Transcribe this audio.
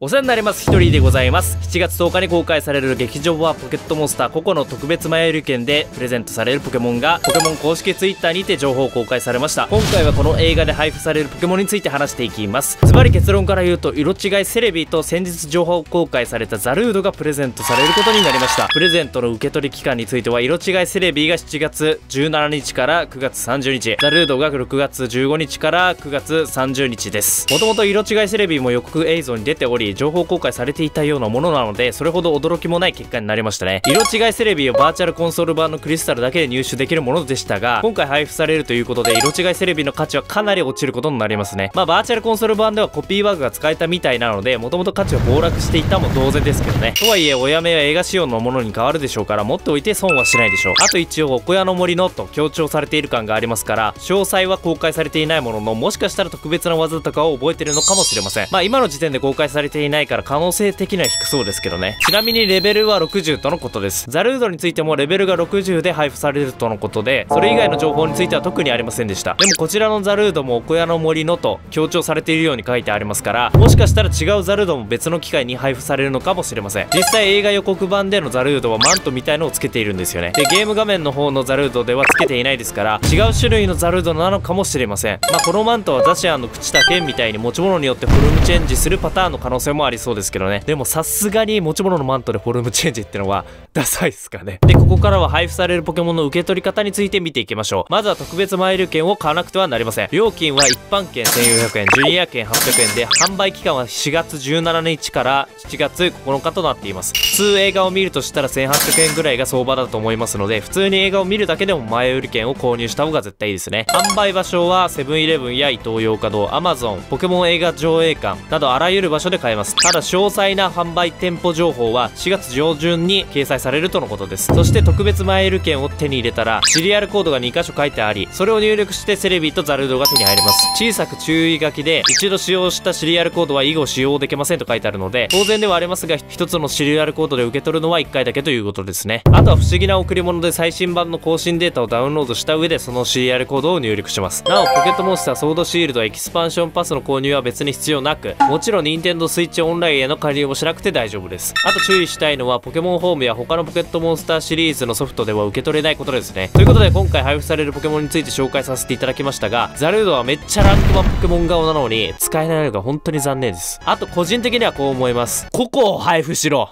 お世話になります。一人でございます。7月10日に公開される劇場版ポケットモンスターココの特別前売り券でプレゼントされるポケモンがポケモン公式ツイッターにて情報を公開されました。今回はこの映画で配布されるポケモンについて話していきます。ズバリ結論から言うと色違いセレビーと先日情報公開されたザルードがプレゼントされることになりました。プレゼントの受け取り期間については色違いセレビーが7月17日から9月30日。ザルードが6月15日から9月30日です。もともと色違いセレビーも予告映像に出ており情報公開されていたようなものなのでそれほど驚きもない結果になりましたね。色違いセレビをバーチャルコンソール版のクリスタルだけで入手できるものでしたが今回配布されるということで色違いセレビの価値はかなり落ちることになりますね。まあバーチャルコンソール版ではコピーバグが使えたみたいなのでもともと価値は暴落していたも同然ですけどね。とはいえおやめは映画仕様のものに変わるでしょうから持っておいて損はしないでしょう。あと一応お小屋の森のと強調されている感がありますから詳細は公開されていないもののもしかしたら特別な技とかを覚えてるのかもしれません。まあ今の時点で公開されてていないから可能性的には低そうですけどね。ちなみにレベルは60とのことです。ザルードについてもレベルが60で配布されるとのことでそれ以外の情報については特にありませんでした。でもこちらのザルードもお小屋の森のと強調されているように書いてありますからもしかしたら違うザルードも別の機会に配布されるのかもしれません。実際映画予告版でのザルードはマントみたいのをつけているんですよね。でゲーム画面の方のザルードではつけていないですから違う種類のザルードなのかもしれません。まあこのマントはザシアンの口だけみたいに持ち物によってフォルムチェンジするパターンの可能性もありそうですけどね。でもさすがに持ち物のマントでフォルムチェンジってのはダサいっすかね。でここからは配布されるポケモンの受け取り方について見ていきましょう。まずは特別マイル券を買わなくてはなりません。料金は一般券1400円ジュニア券800円で販売期間は4月17日から7月9日となっています。普通映画を見るとしたら1800円ぐらいが相場だと思いますので普通に映画を見るだけでも前売り券を購入した方が絶対いいですね。販売場所はセブンイレブンやイトーヨーカドーアマゾンポケモン映画上映館などあらゆる場所で買えます。ただ詳細な販売店舗情報は4月上旬に掲載されるとのことです。そして特別マイル券を手に入れたらシリアルコードが2箇所書いてありそれを入力してセレビとザルドが手に入ります。小さく注意書きで一度使用したシリアルコードは以後使用できませんと書いてあるので当然ではありますが1つのシリアルコードで受け取るのは1回だけということですね。あとは不思議な贈り物で最新版の更新データをダウンロードした上でそのシリアルコードを入力します。なおポケットモンスターソードシールドエキスパンションパスの購入は別に必要なくもちろん Nintendo Switch オンラインへの加入もしなくて大丈夫です。あと注意したいのはポケモンホームや他のポケットモンスターシリーズのソフトでは受け取れないことですね。ということで今回配布されるポケモンについて紹介させていただきましたがザルードはめっちゃランクマポケモン顔なのに使えないのが本当に残念です。あと個人的にはこう思います。ココを配布しろ。